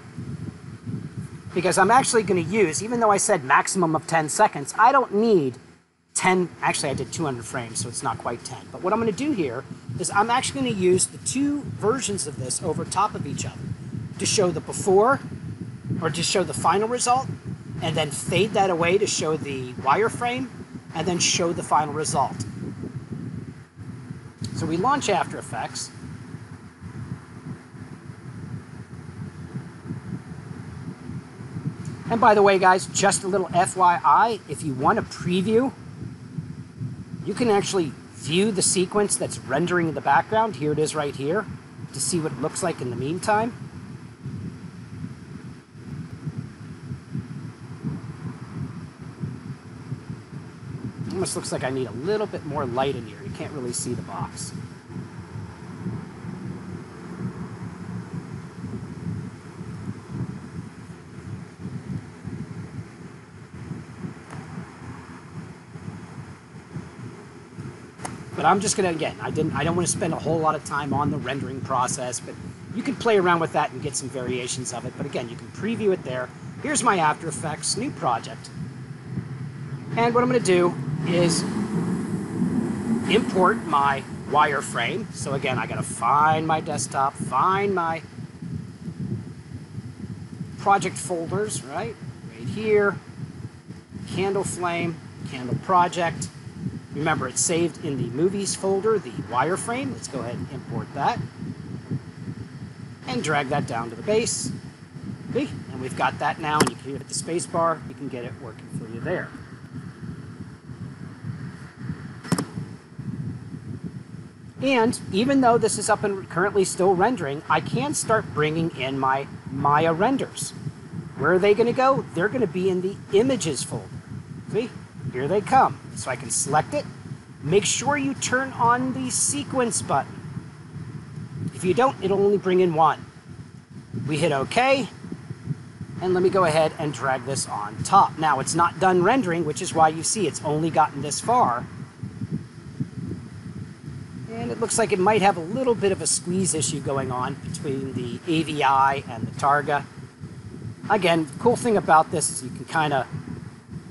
Because I'm actually going to use, even though I said maximum of 10 seconds, I don't need 10, actually I did 200 frames, so it's not quite 10. But what I'm going to do here is I'm actually going to use the two versions of this over top of each other to show the before, or to show the final result, and then fade that away to show the wireframe, and then show the final result. So we launch After Effects. And by the way, guys, just a little FYI, if you want a preview, you can actually view the sequence that's rendering in the background. Here it is right here to see what it looks like in the meantime. Almost looks like I need a little bit more light in here. You can't really see the box. But I'm just gonna again, I didn't I don't want to spend a whole lot of time on the rendering process, but you can play around with that and get some variations of it. But again, you can preview it there. Here's my After Effects new project. And what I'm gonna do is import my wireframe. So again, I gotta find my desktop, find my project folders, right? Right here, candle flame, candle project. Remember, it's saved in the movies folder, the wireframe. Let's go ahead and import that. And drag that down to the base. Okay, and we've got that now, and you can hit the space bar, you can get it working for you there. And even though this is up and currently still rendering, I can start bringing in my Maya renders. Where are they going to go? They're going to be in the images folder. See, here they come. So I can select it. Make sure you turn on the sequence button. If you don't, it'll only bring in one. We hit OK. And let me go ahead and drag this on top. Now, it's not done rendering, which is why you see it's only gotten this far and it looks like it might have a little bit of a squeeze issue going on between the AVI and the Targa. Again, cool thing about this is you can kind of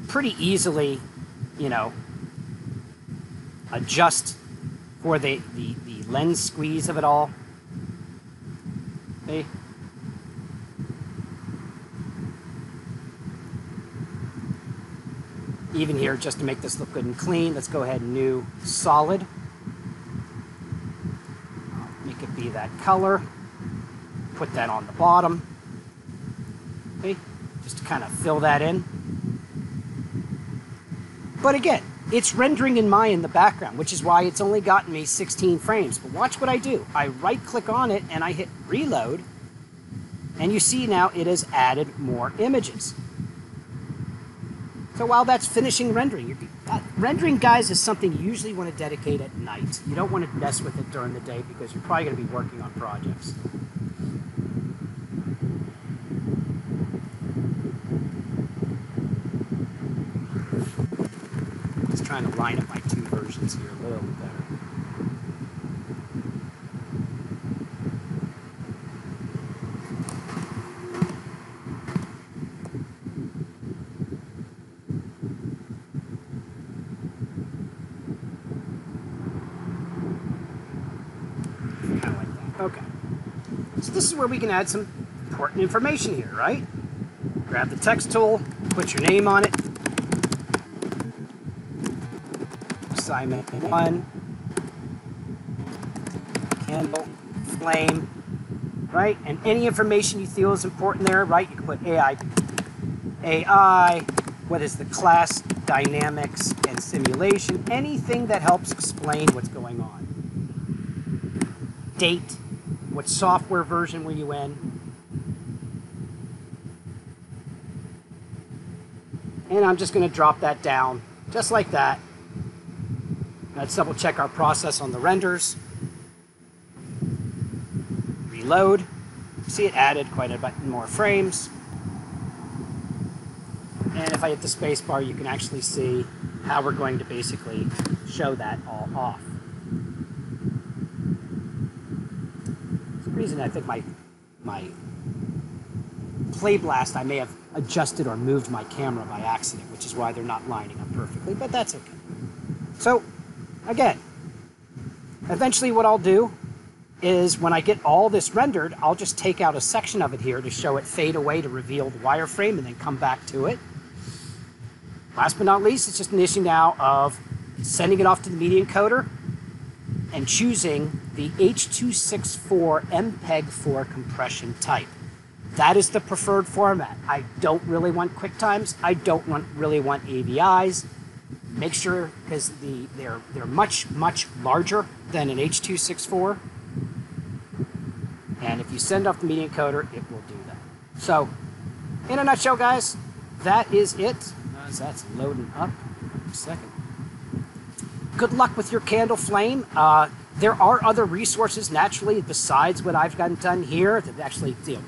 pretty easily, you know, adjust for the, the, the lens squeeze of it all. Okay. even here, just to make this look good and clean, let's go ahead and new solid. Make it be that color. Put that on the bottom. Okay, just to kind of fill that in. But again, it's rendering in Maya in the background, which is why it's only gotten me 16 frames. But watch what I do. I right click on it and I hit reload. And you see now it has added more images. So while that's finishing rendering, uh, rendering, guys, is something you usually want to dedicate at night. You don't want to mess with it during the day because you're probably going to be working on projects. Just trying to line up my two versions here a little bit better. Kind of like that. Okay. So this is where we can add some important information here, right? Grab the text tool, put your name on it. Assignment one. Candle, flame, right? And any information you feel is important there, right? You can put AI, AI, what is the class dynamics and simulation, anything that helps explain what's going on date, what software version were you in. And I'm just going to drop that down just like that. Let's double check our process on the renders. Reload. See it added quite a bit more frames. And if I hit the spacebar, you can actually see how we're going to basically show that all off. Reason I think my my play blast I may have adjusted or moved my camera by accident, which is why they're not lining up perfectly, but that's okay. So again, eventually what I'll do is when I get all this rendered, I'll just take out a section of it here to show it fade away to reveal the wireframe and then come back to it. Last but not least, it's just an issue now of sending it off to the media encoder and choosing the H.264 MPEG-4 compression type. That is the preferred format. I don't really want QuickTimes. I don't want, really want AVIs. Make sure, because the, they're, they're much, much larger than an H.264. And if you send off the media encoder, it will do that. So, in a nutshell, guys, that is it. As that's loading up. Second. Good luck with your candle flame. Uh, there are other resources naturally besides what I've gotten done here that actually you know,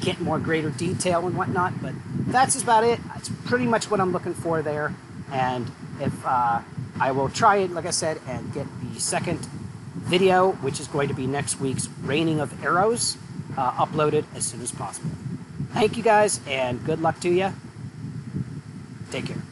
get more greater detail and whatnot. But that's about it. That's pretty much what I'm looking for there. And if uh, I will try it, like I said, and get the second video, which is going to be next week's Raining of Arrows, uh, uploaded as soon as possible. Thank you guys, and good luck to you. Take care.